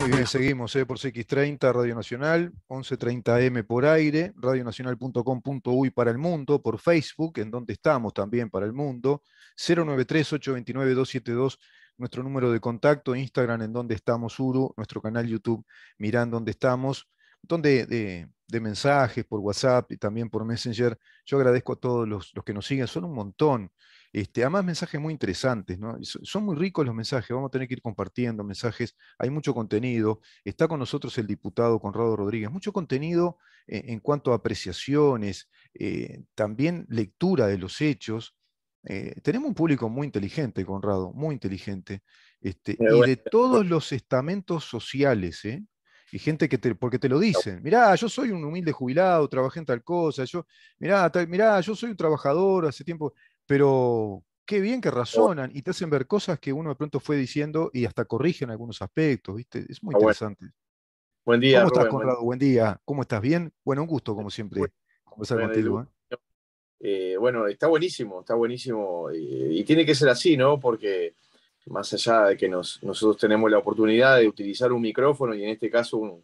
Muy bien, seguimos eh, por CX30, Radio Nacional, 1130M por aire, radionacional.com.uy para el mundo, por Facebook, en donde estamos también para el mundo, 093-829-272, nuestro número de contacto, Instagram, en donde estamos, Uru, nuestro canal YouTube, Mirán, donde estamos, donde de, de, mensajes por WhatsApp y también por Messenger. Yo agradezco a todos los, los que nos siguen, son un montón. Este, además, mensajes muy interesantes, ¿no? Son muy ricos los mensajes, vamos a tener que ir compartiendo mensajes, hay mucho contenido. Está con nosotros el diputado Conrado Rodríguez, mucho contenido eh, en cuanto a apreciaciones, eh, también lectura de los hechos. Eh, tenemos un público muy inteligente, Conrado, muy inteligente, este, y de todos los estamentos sociales, ¿eh? y gente que te, porque te lo dicen, mirá, yo soy un humilde jubilado, trabajé en tal cosa, yo, mirá, mirá, yo soy un trabajador hace tiempo, pero qué bien que razonan y te hacen ver cosas que uno de pronto fue diciendo y hasta corrigen algunos aspectos, ¿viste? Es muy ah, interesante. Buen día. ¿Cómo estás, Conrado? Buen día. ¿Cómo estás? ¿Bien? Bueno, un gusto, como siempre, conversar contigo. ¿eh? ¿eh? bueno, está buenísimo, está buenísimo. Y, tiene que ser así, ¿no? Porque más allá de que nosotros tenemos la oportunidad de utilizar un micrófono y en este caso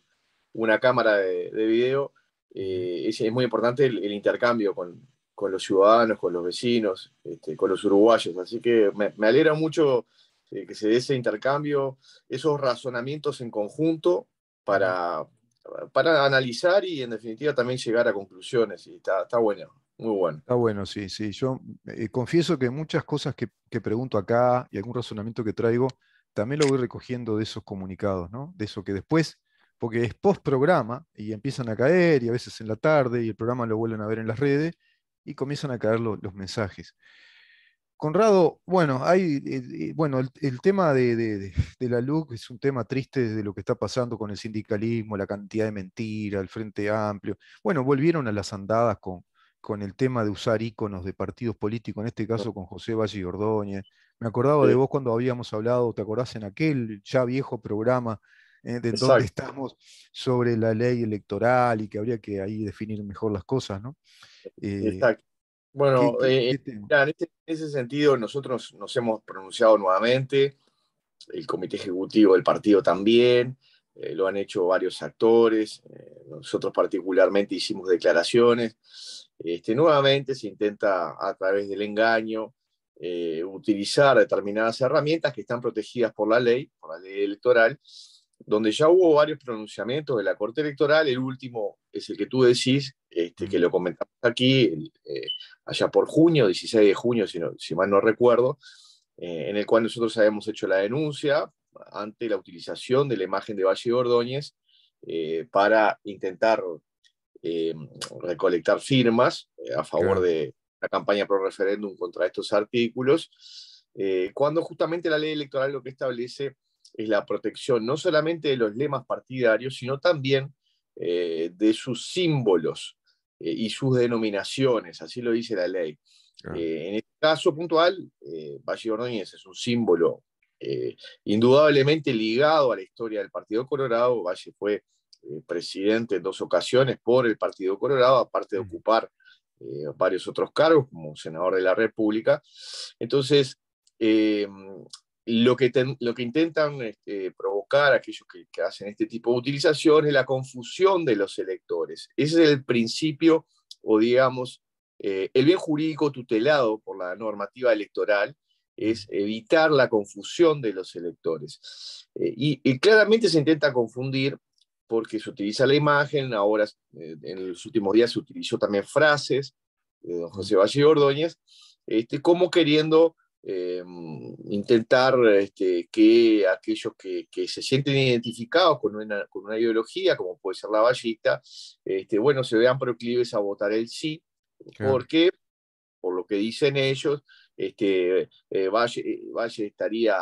una cámara de, video, eh, es, muy importante el intercambio con, con los ciudadanos, con los vecinos, este, con los uruguayos. Así que me, alegra mucho eh, que se dé ese intercambio, esos razonamientos en conjunto para, para analizar y en definitiva también llegar a conclusiones. Y está, está bueno, muy bueno. Está bueno, sí, sí. Yo eh, confieso que muchas cosas que, que, pregunto acá y algún razonamiento que traigo, también lo voy recogiendo de esos comunicados, ¿no? De eso que después, porque es post programa y empiezan a caer y a veces en la tarde y el programa lo vuelven a ver en las redes y comienzan a caer los mensajes. Conrado, bueno, hay, eh, eh, bueno el, tema de, la LUC es un tema triste de lo que está pasando con el sindicalismo, la cantidad de mentiras, el Frente Amplio. Bueno, volvieron a las andadas con, con el tema de usar íconos de partidos políticos, en este caso con José Valle y Ordóñez. Me acordaba de vos cuando habíamos hablado, ¿te acordás en aquel ya viejo programa eh, de donde estamos sobre la ley electoral y que habría que ahí definir mejor las cosas, ¿no? Eh, bueno, eh, este en, ese sentido nosotros nos hemos pronunciado nuevamente, el comité ejecutivo del partido también, lo han hecho varios actores, nosotros particularmente hicimos declaraciones. Este, nuevamente se intenta a través del engaño utilizar determinadas herramientas que están protegidas por la ley, por la ley electoral, donde ya hubo varios pronunciamientos de la Corte Electoral, el último es el que tú decís, este, que lo comentamos aquí, eh, allá por junio, 16 de junio, si, si mal no recuerdo, eh, en el cual nosotros habíamos hecho la denuncia ante la utilización de la imagen de Valle Ordóñez eh, para intentar recolectar firmas a favor de la campaña pro referéndum contra estos artículos, cuando justamente la ley electoral lo que establece es la protección no solamente de los lemas partidarios, sino también eh, de sus símbolos eh, y sus denominaciones, así lo dice la ley. Eh, en este caso puntual, Valle Ordóñez es un símbolo indudablemente ligado a la historia del Partido Colorado. Valle fue presidente en dos ocasiones por el Partido Colorado, aparte de ocupar varios otros cargos como senador de la República. Entonces, lo que, lo que intentan este, provocar aquellos que, hacen este tipo de utilización es la confusión de los electores. Ese es el principio, o digamos, eh, el bien jurídico tutelado por la normativa electoral es evitar la confusión de los electores. Eh, y, claramente se intenta confundir porque se utiliza la imagen, ahora eh, en los últimos días se utilizó también frases de don José Valle Ordóñez, este, como queriendo eh, intentar este, que aquellos que, se sienten identificados con una, con una, ideología, como puede ser la vallista, este, bueno, se vean proclives a votar el sí, porque, por lo que dicen ellos, este, eh, Valle, Valle, estaría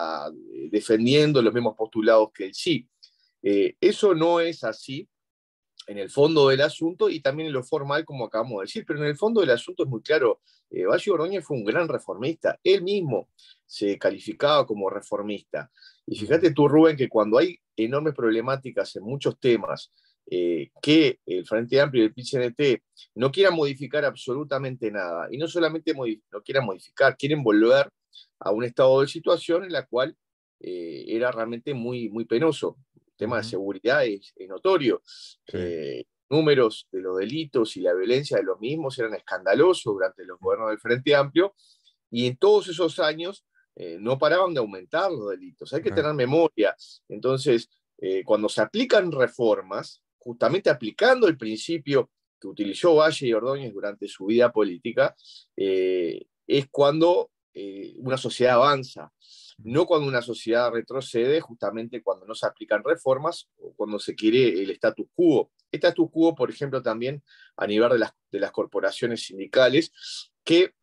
eh, defendiendo los mismos postulados que el sí. eso no es así, en el fondo del asunto y también en lo formal, como acabamos de decir, pero en el fondo del asunto es muy claro, eh, Valle Ordóñez fue un gran reformista, él mismo se calificaba como reformista. Y fíjate tú, Rubén, que cuando hay enormes problemáticas en muchos temas, eh, que el Frente Amplio y el PCNT no quieran modificar absolutamente nada, y no solamente no quieran modificar, quieren volver a un estado de situación en la cual eh, era realmente muy, muy penoso. tema de seguridad es, notorio. Eh, números de los delitos y la violencia de los mismos eran escandalosos durante los gobiernos del Frente Amplio, y en todos esos años eh, no paraban de aumentar los delitos. Hay que tener memoria. Entonces, eh, cuando se aplican reformas, justamente aplicando el principio que utilizó Valle y Ordóñez durante su vida política, eh, es cuando una sociedad avanza, no cuando una sociedad retrocede, justamente cuando no se aplican reformas o cuando se quiere el status quo. Status quo, por ejemplo, también a nivel de las, de las corporaciones sindicales, que,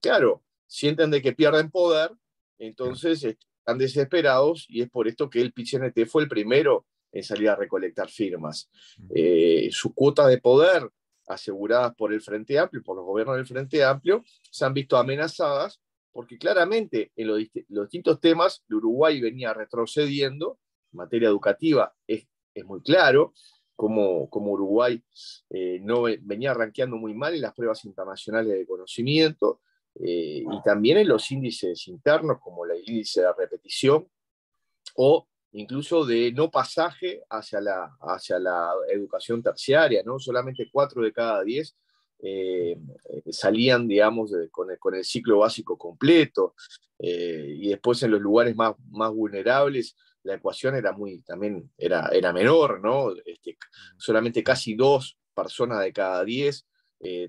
claro, sienten de que pierden poder, entonces están desesperados y es por esto que el PCNT fue el primero en salir a recolectar firmas. Eh, su cuota de poder aseguradas por el Frente Amplio, por los gobiernos del Frente Amplio, se han visto amenazadas porque claramente en los, distintos temas de Uruguay venía retrocediendo, en materia educativa es, muy claro, como, como Uruguay eh, no venía rankeando muy mal en las pruebas internacionales de conocimiento, eh, y también en los índices internos, como el índice de repetición o incluso de no pasaje hacia la, hacia la educación terciaria, ¿no? Solamente cuatro de cada diez eh, salían, digamos, con, el, con, el, ciclo básico completo, eh, y después en los lugares más, más vulnerables la ecuación era muy, también era, era menor, ¿no? Este, solamente casi dos personas de cada diez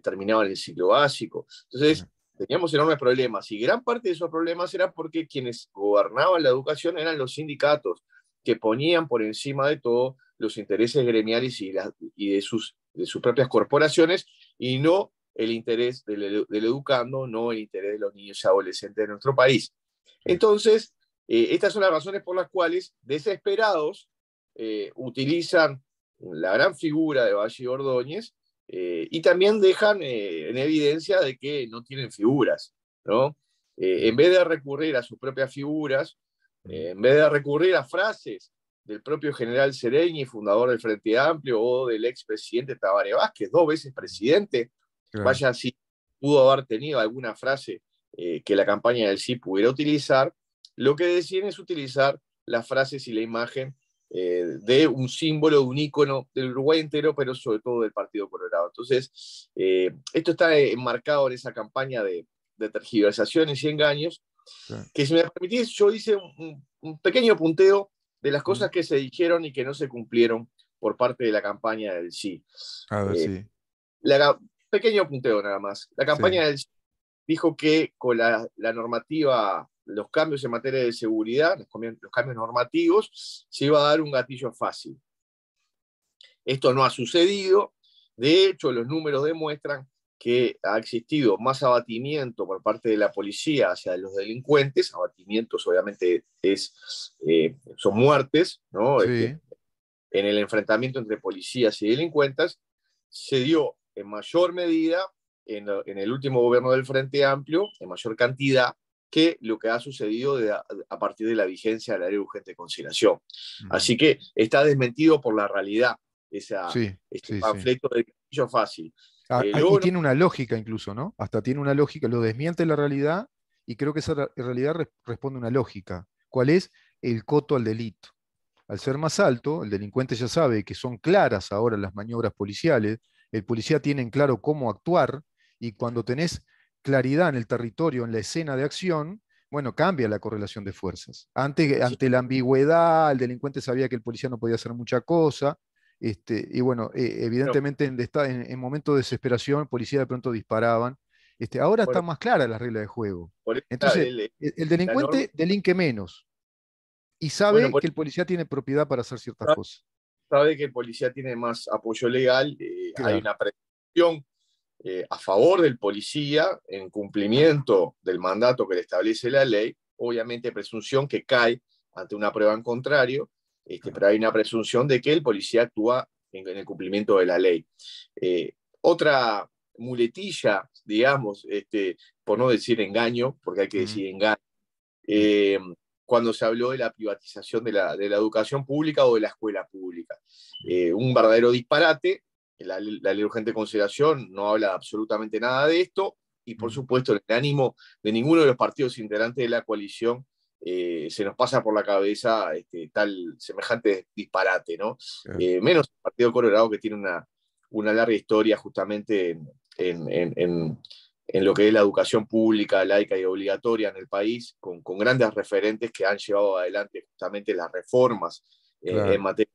terminaban el ciclo básico. Entonces, teníamos enormes problemas y gran parte de esos problemas era porque quienes gobernaban la educación eran los sindicatos, que ponían por encima de todo los intereses gremiales y, y de, sus, de sus propias corporaciones y no el interés del, educando, no el interés de los niños y adolescentes de nuestro país. Entonces, eh, estas son las razones por las cuales, desesperados, eh, utilizan la gran figura de Valle Ordóñez eh, y también dejan en evidencia de que no tienen figuras, ¿no? En vez de recurrir a sus propias figuras, en vez de recurrir a frases del propio general Sereñi, fundador del Frente Amplio, o del expresidente Tabaré Vázquez, dos veces presidente, vaya si pudo haber tenido alguna frase que la campaña del sí pudiera utilizar, lo que deciden es utilizar las frases y la imagen eh, de un símbolo, un ícono del Uruguay entero, pero sobre todo del Partido Colorado. Entonces, eh, esto está enmarcado en esa campaña de, tergiversaciones y engaños, que si me permitís, yo hice un, pequeño punteo de las cosas que se dijeron y que no se cumplieron por parte de la campaña del sí. A ver, eh, sí. pequeño punteo nada más. La campaña del sí dijo que con la, la normativa los cambios en materia de seguridad, los, cambios normativos, se iba a dar un gatillo fácil. Esto no ha sucedido. De hecho, los números demuestran que ha existido más abatimiento por parte de la policía hacia los delincuentes. Abatimientos, obviamente, es, eh, son muertes, ¿no? Este, en el enfrentamiento entre policías y delincuentes, se dio en mayor medida en, en, el último gobierno del Frente Amplio, en mayor cantidad, que lo que ha sucedido a, partir de la vigencia de la ley de urgente consideración. Así que está desmentido por la realidad esa, este panfleto de fácil. Ah, eh, y tiene una lógica incluso, ¿no? Hasta tiene una lógica, lo desmiente la realidad y creo que esa realidad responde a una lógica. ¿Cuál es? El coto al delito. Al ser más alto, el delincuente ya sabe que son claras ahora las maniobras policiales, el policía tiene en claro cómo actuar y cuando tenés claridad en el territorio, en la escena de acción, bueno, cambia la correlación de fuerzas. Ante, ante la ambigüedad, el delincuente sabía que el policía no podía hacer mucha cosa, este, y bueno, eh, evidentemente en, en, momentos de desesperación, policía de pronto disparaban. Este, ahora está más clara la regla de juego. Entonces, el, delincuente delinque menos y sabe que el policía tiene propiedad para hacer ciertas cosas. Sabe que el policía tiene más apoyo legal, eh, hay una presión eh, a favor del policía en cumplimiento del mandato que le establece la ley, obviamente presunción que cae ante una prueba en contrario, este, pero hay una presunción de que el policía actúa en, el cumplimiento de la ley. Eh, otra muletilla, digamos, este, por no decir engaño, porque hay que decir engaño, eh, cuando se habló de la privatización de la, de la, educación pública o de la escuela pública. un verdadero disparate, la, ley urgente de consideración no habla absolutamente nada de esto, y por supuesto el ánimo de ninguno de los partidos integrantes de la coalición eh, se nos pasa por la cabeza este, tal semejante disparate, ¿no? Eh, menos el Partido Colorado que tiene una, una larga historia justamente en, lo que es la educación pública, laica y obligatoria en el país, con, grandes referentes que han llevado adelante justamente las reformas eh, en materia.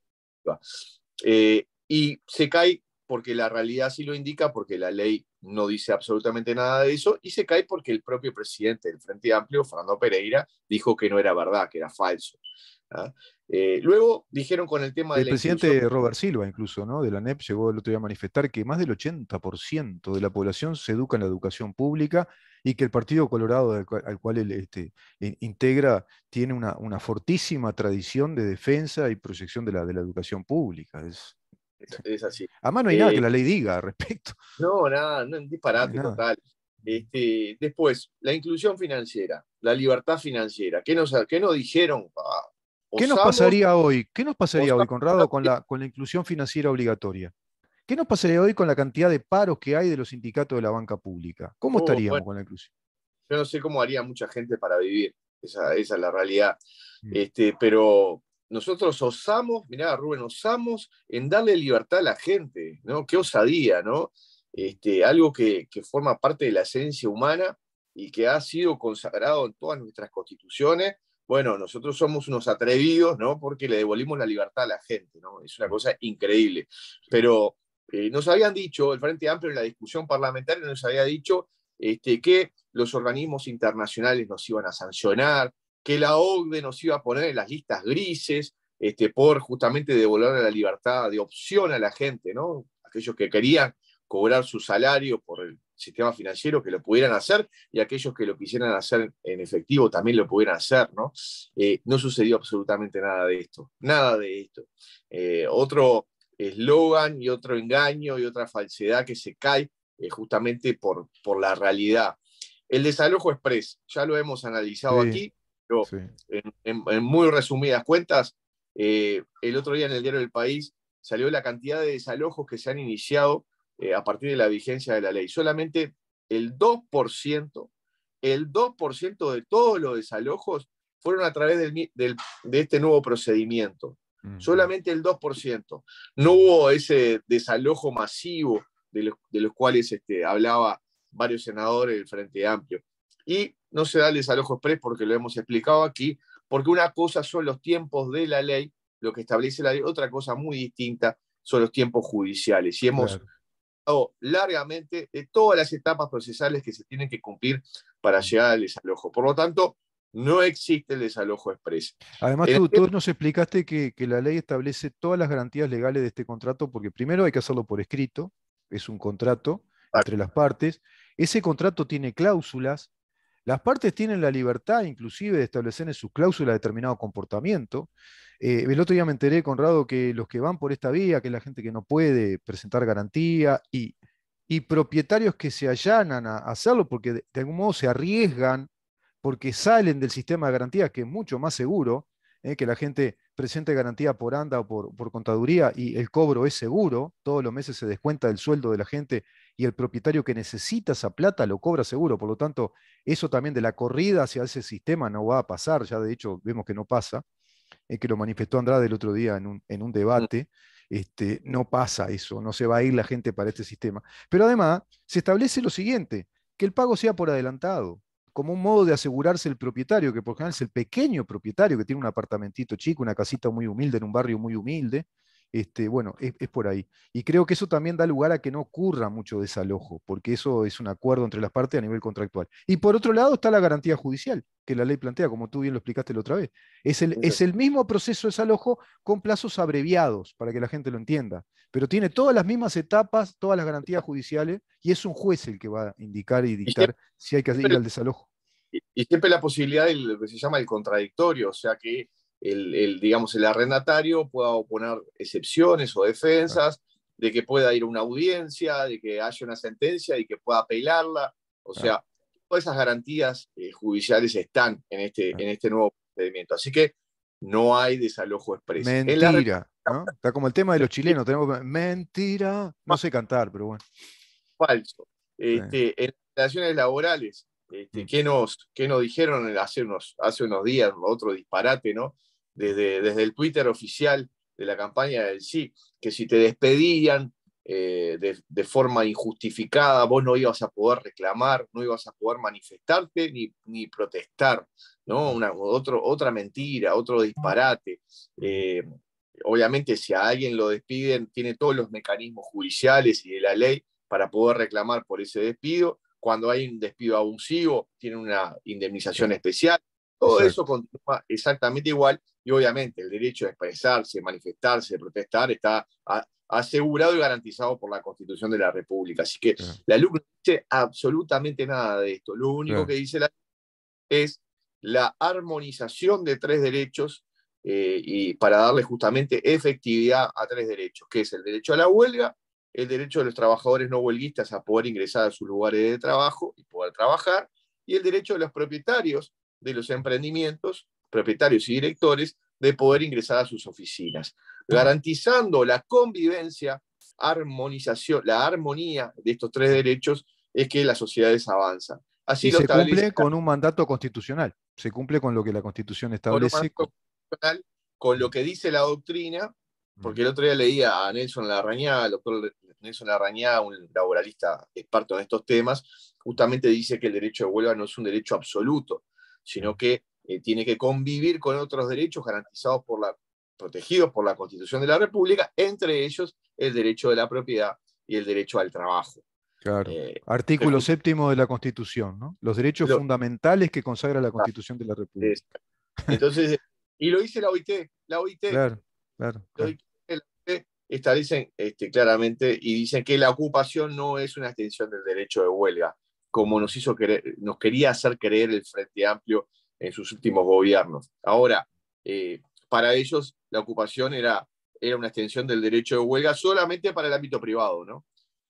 y se cae porque la realidad sí lo indica, porque la ley no dice absolutamente nada de eso, y se cae porque el propio presidente del Frente Amplio, Fernando Pereira, dijo que no era verdad, que era falso. ¿ah? Eh, luego dijeron con el tema del El presidente Robert Silva, incluso, ¿no? de la NEP, llegó el otro día a manifestar que más del 80% de la población se educa en la educación pública y que el Partido Colorado al cual, él este, integra tiene una, una, fortísima tradición de defensa y proyección de la, de la educación pública. Es, es, así. Además no hay nada que eh, la ley diga al respecto. No, nada, no, disparate total. Este, después, la inclusión financiera, la libertad financiera. ¿Qué nos, qué nos dijeron? Ah, ¿Qué nos pasaría hoy? ¿Qué nos pasaría hoy, Conrado, con la, con la inclusión financiera obligatoria? ¿Qué nos pasaría hoy con la cantidad de paros que hay de los sindicatos de la banca pública? ¿Cómo oh, estaríamos con la inclusión? Yo no sé cómo haría mucha gente para vivir, esa, esa es la realidad. Mm. Este, pero nosotros osamos, mirá, Rubén, osamos en darle libertad a la gente, ¿no? Qué osadía, ¿no? Este, algo que, forma parte de la esencia humana y que ha sido consagrado en todas nuestras constituciones. Bueno, nosotros somos unos atrevidos, ¿no? Porque le devolvimos la libertad a la gente, ¿no? Es una cosa increíble. Pero eh, nos habían dicho, el Frente Amplio en la discusión parlamentaria nos había dicho este, que los organismos internacionales nos iban a sancionar, que la OCDE nos iba a poner en las listas grises este, por justamente devolver la libertad de opción a la gente, ¿no? Aquellos que querían cobrar su salario por el sistema financiero que lo pudieran hacer y aquellos que lo quisieran hacer en efectivo también lo pudieran hacer, ¿no? Eh, no sucedió absolutamente nada de esto, nada de esto. Eh, otro eslogan y otro engaño y otra falsedad que se cae eh, justamente por, por la realidad. El desalojo express, ya lo hemos analizado aquí, pero en, muy resumidas cuentas, eh, el otro día en el diario del País salió la cantidad de desalojos que se han iniciado eh, a partir de la vigencia de la ley. Solamente el 2%, el 2% de todos los desalojos fueron a través de este nuevo procedimiento. Solamente el 2%. No hubo ese desalojo masivo de los, de los cuales este, hablaba varios senadores del Frente Amplio. Y no se da el desalojo express porque lo hemos explicado aquí, porque una cosa son los tiempos de la ley, lo que establece la ley, otra cosa muy distinta son los tiempos judiciales. Y hemos hablado largamente de todas las etapas procesales que se tienen que cumplir para llegar al desalojo. Por lo tanto, no existe el desalojo express. Además, tú, tú, nos explicaste que, que, la ley establece todas las garantías legales de este contrato, porque primero hay que hacerlo por escrito, es un contrato entre las partes. Ese contrato tiene cláusulas las partes tienen la libertad inclusive de establecer en sus cláusulas determinado comportamiento. Eh, el otro día me enteré, Conrado, que los que van por esta vía, que es la gente que no puede presentar garantía y, propietarios que se allanan a hacerlo porque de, algún modo se arriesgan, porque salen del sistema de garantía, que es mucho más seguro, eh, que la gente presente garantía por ANDA o por, por, contaduría y el cobro es seguro, todos los meses se descuenta del sueldo de la gente y el propietario que necesita esa plata lo cobra seguro. Por lo tanto, eso también de la corrida hacia ese sistema no va a pasar, ya de hecho vemos que no pasa, es que lo manifestó Andrade el otro día en un, en un debate. Este, no pasa eso, no se va a ir la gente para este sistema. Pero además se establece lo siguiente, que el pago sea por adelantado, como un modo de asegurarse el propietario, que por general es el pequeño propietario que tiene un apartamentito chico, una casita muy humilde en un barrio muy humilde, este, bueno, es, por ahí. Y creo que eso también da lugar a que no ocurra mucho desalojo, porque eso es un acuerdo entre las partes a nivel contractual. Y por otro lado está la garantía judicial, que la ley plantea, como tú bien lo explicaste la otra vez. Es el, es el mismo proceso de desalojo con plazos abreviados, para que la gente lo entienda. Pero tiene todas las mismas etapas, todas las garantías judiciales, y es un juez el que va a indicar y dictar si hay que ir al desalojo. Y, siempre la posibilidad de lo que se llama el contradictorio, o sea que el, digamos, el arrendatario pueda oponer excepciones o defensas, de que pueda ir a una audiencia, de que haya una sentencia y que pueda apelarla. O sea, todas esas garantías eh, judiciales están en este, en este nuevo procedimiento. Así que no hay desalojo expreso. Mentira. Está como el tema de los chilenos. Tenemos mentira. No sé cantar, pero bueno. Falso. Este, en relaciones laborales, Este, mm. ¿qué, nos, ¿Qué nos dijeron hace unos, hace unos días? Otro disparate, ¿no? Desde, desde el Twitter oficial de la campaña del sí, que si te despedían eh, de, forma injustificada, vos no ibas a poder reclamar, no ibas a poder manifestarte ni, ni protestar, ¿no? Una, otro, otra mentira, otro disparate. Eh, obviamente, si a alguien lo despiden, tiene todos los mecanismos judiciales y de la ley para poder reclamar por ese despido. Cuando hay un despido abusivo, tiene una indemnización especial. Todo eso continúa exactamente igual y obviamente el derecho a expresarse, manifestarse, protestar está asegurado y garantizado por la Constitución de la República. Así que la luz no dice absolutamente nada de esto. Lo único que dice la es la armonización de tres derechos eh, y para darle justamente efectividad a tres derechos, que es el derecho a la huelga, el derecho de los trabajadores no huelguistas a poder ingresar a sus lugares de trabajo y poder trabajar, y el derecho de los propietarios de los emprendimientos, propietarios y directores, de poder ingresar a sus oficinas, garantizando la convivencia, armonización, la armonía de estos tres derechos es que las sociedades avanzan. Así y se cumple con un mandato constitucional, se cumple con lo que la Constitución establece. Con, con lo que dice la doctrina, porque el otro día leía a Nelson Larrañá, doctor Nelson Larrañá, un laboralista experto en estos temas, justamente dice que el derecho de huelga no es un derecho absoluto, sino que eh, tiene que convivir con otros derechos garantizados por la, protegidos por la Constitución de la República, entre ellos el derecho de la propiedad y el derecho al trabajo. Claro. Eh, Artículo séptimo de la Constitución, ¿no? Los derechos fundamentales que consagra la Constitución de la República. Entonces, y lo dice la OIT, la OIT. Claro, claro. establecen este, claramente y dicen que la ocupación no es una extensión del derecho de huelga, como nos hizo nos quería hacer creer el Frente Amplio en sus últimos gobiernos. Ahora, eh, para ellos la ocupación era, era una extensión del derecho de huelga solamente para el ámbito privado, ¿no?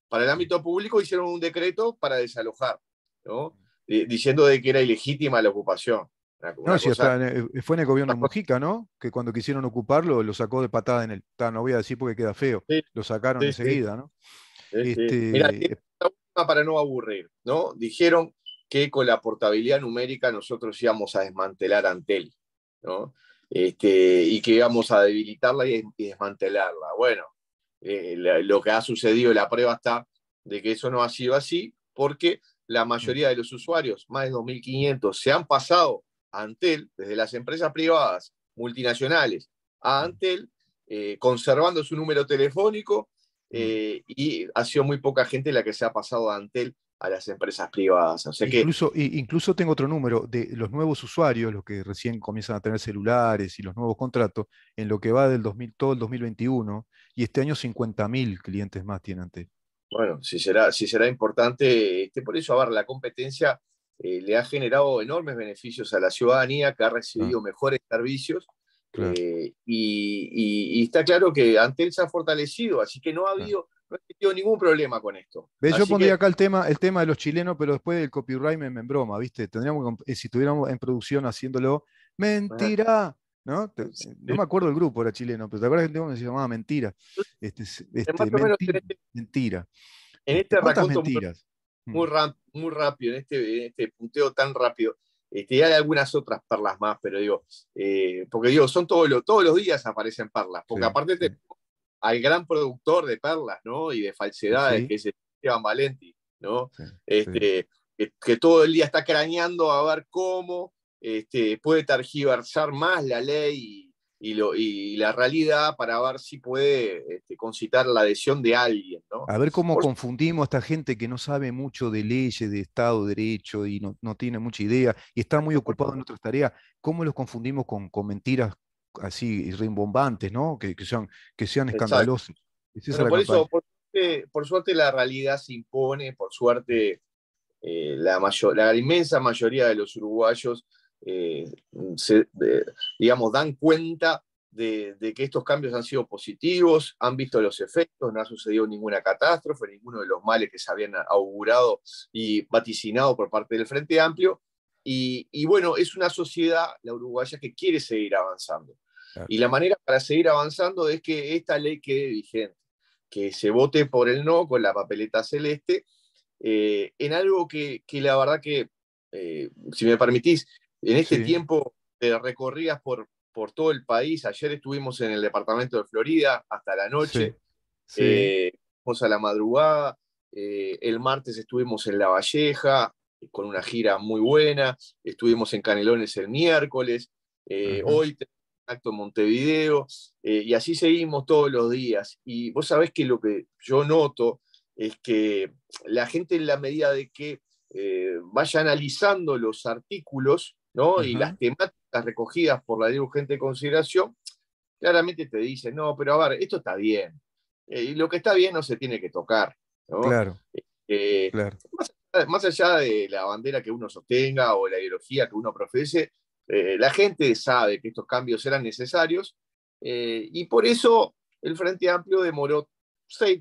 Para el ámbito público hicieron un decreto para desalojar, ¿no? diciendo de que era ilegítima la ocupación. no, eh, fue en el gobierno de Mojica, ¿no? Que cuando quisieron ocuparlo lo sacó de patada en el. no voy a decir porque queda feo. lo sacaron enseguida, ¿no? Este, para no aburrir, ¿no? Dijeron que con la portabilidad numérica nosotros íbamos a desmantelar Antel, ¿no? Este, y que íbamos a debilitarla y, desmantelarla. Bueno, eh, lo que ha sucedido, la prueba está de que eso no ha sido así, porque la mayoría de los usuarios, más de 2.500, se han pasado a Antel, desde las empresas privadas, multinacionales, a Antel, eh, conservando su número telefónico, eh, y ha sido muy poca gente la que se ha pasado a Antel a las empresas privadas. O sea incluso, incluso tengo otro número de los nuevos usuarios, los que recién comienzan a tener celulares y los nuevos contratos, en lo que va del 2000, todo el 2021, y este año 50.000 clientes más tienen Antel. Bueno, si será, si será importante, este, por eso, a ver, la competencia eh, le ha generado enormes beneficios a la ciudadanía, que ha recibido mejores servicios, eh, y, está claro que Antel se ha fortalecido, así que no ha habido no he tenido ningún problema con esto. Yo pondría acá el tema, el tema de los chilenos, pero después del copyright me, en broma, ¿viste? Tendríamos eh, si estuviéramos en producción haciéndolo, mentira, ¿no? No me acuerdo el grupo, era chileno, pero ¿te acuerdas que se llamaba Mentira? Este, este, mentira, mentira. En este, este raconto mentiras? Muy, mm. muy, rápido, en este, este punteo tan rápido. Este, hay algunas otras perlas más, pero digo, eh, porque digo, son todos los, todos los días aparecen perlas, porque aparte te, al gran productor de perlas, ¿no? Y de falsedades, que es Esteban Valenti, ¿no? este, que, todo el día está craneando a ver cómo este, puede tergiversar más la ley y, lo, y, la realidad para ver si puede este, concitar la adhesión de alguien, ¿no? A ver cómo confundimos a esta gente que no sabe mucho de leyes, de Estado, de Derecho y no, no tiene mucha idea y está muy ocupado en otras tareas, ¿cómo los confundimos con, con mentiras así rimbombantes, ¿no? Que, que sean, que sean escandalosos. por eso, por suerte, la realidad se impone, por suerte eh, la, mayor, la inmensa mayoría de los uruguayos eh, se, digamos, dan cuenta de, que estos cambios han sido positivos, han visto los efectos, no ha sucedido ninguna catástrofe, ninguno de los males que se habían augurado y vaticinado por parte del Frente Amplio. Y, y bueno, es una sociedad, la uruguaya, que quiere seguir avanzando. Y la manera para seguir avanzando es que esta ley quede vigente, que se vote por el no con la papeleta celeste, eh, en algo que, la verdad que si me permitís, en este tiempo te recorrías por, por todo el país. Ayer estuvimos en el departamento de Florida hasta la noche. Sí. a la madrugada. el martes estuvimos en La Valleja con una gira muy buena. Estuvimos en Canelones el miércoles. Hoy acto en Montevideo, eh, y así seguimos todos los días. Y vos sabés que lo que yo noto es que la gente en la medida de que eh, vaya analizando los artículos ¿no? y las temáticas recogidas por la ley urgente de consideración, claramente te dice, no, pero a ver, esto está bien. Eh, y lo que está bien no se tiene que tocar. Claro. Más, más allá de la bandera que uno sostenga o la ideología que uno profese, eh, la gente sabe que estos cambios eran necesarios eh, y por eso el Frente Amplio demoró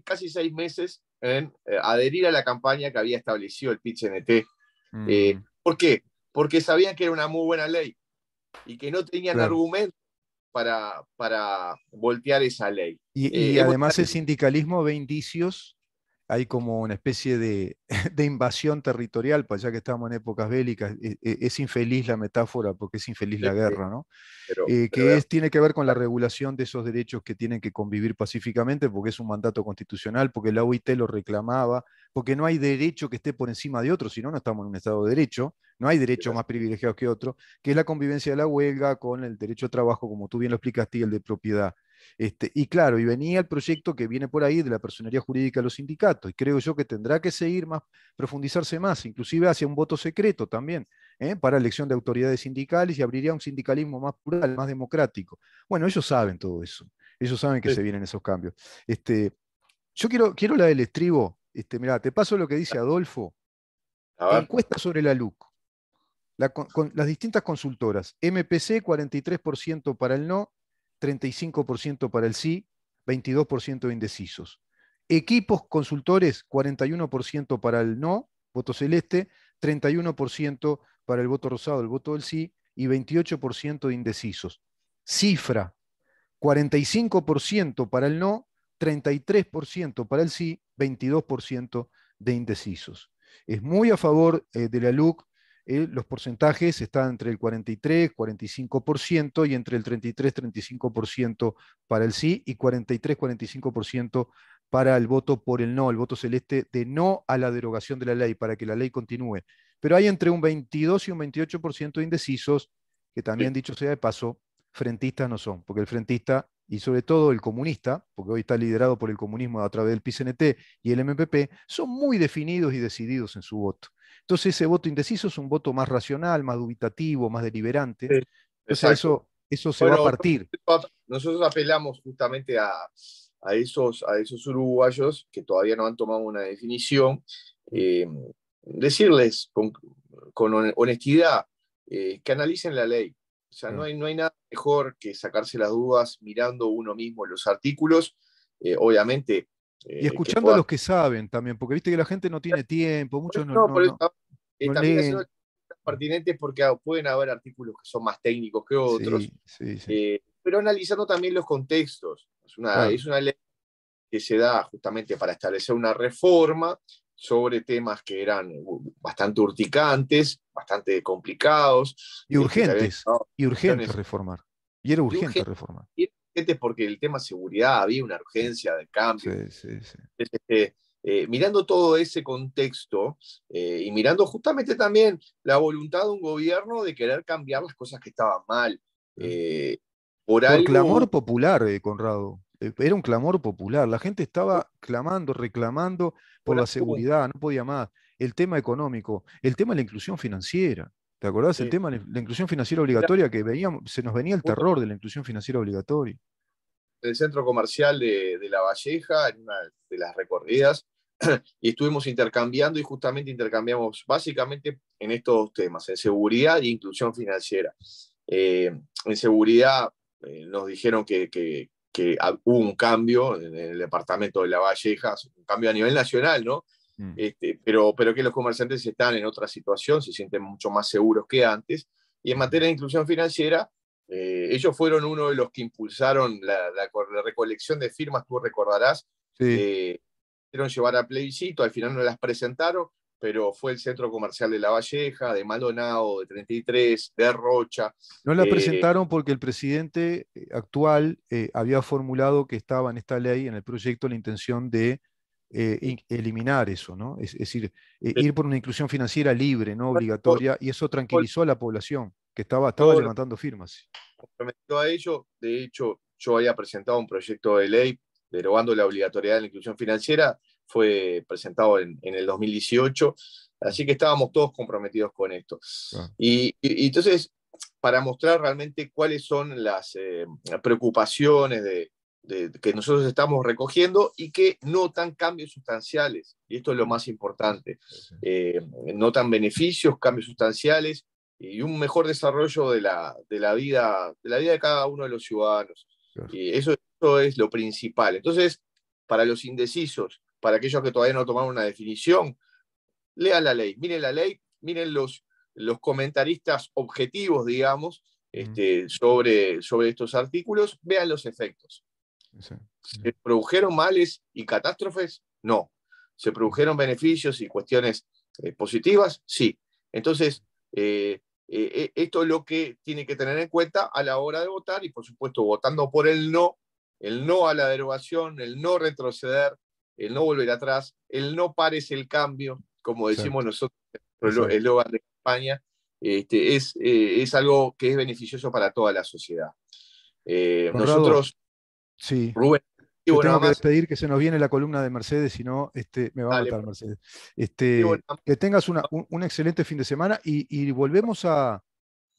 casi seis meses en eh, adherir a la campaña que había establecido el PIT-CNT. Mm. ¿Por qué? Porque sabían que era una muy buena ley y que no tenían argumento para, para voltear esa ley. Y, además el sindicalismo ve indicios hay como una especie de, invasión territorial, pues ya que estamos en épocas bélicas, e, e, es, infeliz la metáfora porque es infeliz la guerra, ¿no? Eh, que es, tiene que ver con la regulación de esos derechos que tienen que convivir pacíficamente, porque es un mandato constitucional, porque la OIT lo reclamaba, porque no hay derecho que esté por encima de otro, si no, no estamos en un Estado de Derecho, no hay derecho más privilegiado que otro, que es la convivencia de la huelga con el derecho a trabajo, como tú bien lo explicaste, y el de propiedad. Este, y claro, y venía el proyecto que viene por ahí de la personería jurídica de los sindicatos, y creo yo que tendrá que seguir más, profundizarse más, inclusive hacia un voto secreto también, ¿eh? para elección de autoridades sindicales y abriría un sindicalismo más plural, más democrático. Bueno, ellos saben todo eso, ellos saben que se vienen esos cambios. Este, yo quiero, quiero la del estribo, este, mirá, te paso lo que dice Adolfo, encuesta sobre la LUC. con, las distintas consultoras, MPC 43% para el no, 35% para el sí, 22% indecisos. Equipos consultores, 41% para el no, voto celeste, 31% para el voto rosado, el voto del sí, y 28% de indecisos. Cifra, 45% para el no, 33% para el sí, 22% de indecisos. Es muy a favor eh, de la LUC eh, los porcentajes están entre el 43, 45% y entre el 33, 35% para el sí y 43, 45% para el voto por el no, el voto celeste de no a la derogación de la ley, para que la ley continúe. Pero hay entre un 22 y un 28% de indecisos, que también, dicho sea de paso, frentistas no son, porque el frentista y sobre todo el comunista, porque hoy está liderado por el comunismo a través del PCNT y el MPP, son muy definidos y decididos en su voto. Entonces ese voto indeciso es un voto más racional, más dubitativo, más deliberante. eso, eso se va a partir. Nosotros apelamos justamente a, esos, a esos uruguayos que todavía no han tomado una definición, eh, decirles con, honestidad eh, que analicen la ley. O sea, no, hay, no hay nada mejor que sacarse las dudas mirando uno mismo los artículos. Eh, obviamente, y eh, escuchando a los que saben también, porque viste que la gente no tiene tiempo, muchos no, no, no, eh, también son pertinentes porque pueden haber artículos que son más técnicos que otros, eh, pero analizando también los contextos. Es una, es una ley que se da justamente para establecer una reforma sobre temas que eran bastante urticantes, bastante complicados. Y urgentes, y urgentes reformar. Y era urgente, reformar porque el tema seguridad había una urgencia de cambio. Este, eh, mirando todo ese contexto eh, y mirando justamente también la voluntad de un gobierno de querer cambiar las cosas que estaban mal. Eh, por, clamor popular, Conrado. Era un clamor popular. La gente estaba clamando, reclamando por, la seguridad, no podía más. El tema económico, el tema de la inclusión financiera. ¿Te acordás? El tema de la inclusión financiera obligatoria, que veíamos, se nos venía el terror de la inclusión financiera obligatoria. En el centro comercial de, La Valleja, en una de las recorridas, y estuvimos intercambiando y justamente intercambiamos básicamente en estos temas, en seguridad e inclusión financiera. Eh, en seguridad eh, nos dijeron que, que, hubo un cambio en el departamento de La Valleja, un cambio a nivel nacional, ¿no? Mm. Este, pero, pero que los comerciantes están en otra situación, se sienten mucho más seguros que antes. Y en materia de inclusión financiera, eh, ellos fueron uno de los que impulsaron la, recolección de firmas, tú recordarás, sí. eh, llevar a plebiscito, al final no las presentaron, pero fue el centro comercial de La Valleja, de Maldonado, de 33, de Rocha. No la eh, presentaron porque el presidente eh, actual eh, había formulado que estaba en esta ley, en el proyecto, la intención de eliminar eso, ¿no? Es, decir, ir por una inclusión financiera libre, no obligatoria, y eso tranquilizó a la población, que estaba, estaba levantando firmas. Comprometido a ello, de hecho, yo había presentado un proyecto de ley derogando la obligatoriedad de la inclusión financiera, fue presentado en, el 2018, así que estábamos todos comprometidos con esto. Y, entonces, para mostrar realmente cuáles son las eh, preocupaciones de, que nosotros estamos recogiendo y que notan cambios sustanciales, y esto es lo más importante, eh, notan beneficios, cambios sustanciales y un mejor desarrollo de la, de la, vida, de la vida de cada uno de los ciudadanos. Y eso, eso es lo principal. Entonces, para los indecisos, para aquellos que todavía no tomaron una definición, lean la ley, miren la ley, miren los, los comentaristas objetivos, digamos, este, sobre, sobre estos artículos, vean los efectos. ¿Se produjeron males y catástrofes? No. ¿Se produjeron beneficios y cuestiones eh, positivas? Sí. Entonces, eh, eh, esto es lo que tiene que tener en cuenta a la hora de votar y, por supuesto, votando por el no, el no a la derogación, el no retroceder, el no volver atrás, el no pares el cambio, como decimos nosotros, el eslogan de España, este, es, es algo que es beneficioso para toda la sociedad. Nosotros, sí. Rubén, tengo que despedir que se nos viene la columna de Mercedes, si no, este, me va a matar Mercedes. Este, que tengas un, excelente fin de semana y, volvemos a,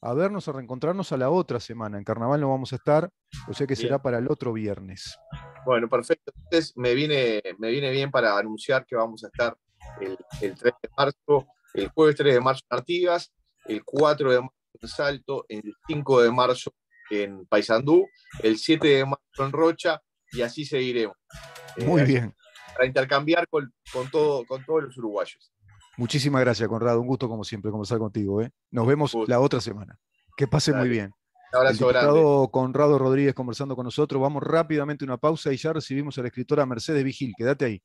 vernos, a reencontrarnos a la otra semana. En Carnaval no vamos a estar, o sea que será para el otro viernes. Bueno, perfecto. Entonces me viene, me viene bien para anunciar que vamos a estar el, 3 de marzo, el jueves 3 de marzo en Artigas, el 4 de marzo en Salto, el 5 de marzo en Paysandú, el 7 de marzo en Rocha y así seguiremos. Muy eh, bien. Para intercambiar con, todo, con todos los uruguayos. Muchísimas gracias, Conrado. Un gusto, como siempre, conversar contigo. ¿eh? Nos vemos la otra semana. Que pase muy bien. Un abrazo Conrado Rodríguez conversando con nosotros. Vamos rápidamente a una pausa y ya recibimos a la escritora Mercedes Vigil. Quédate ahí.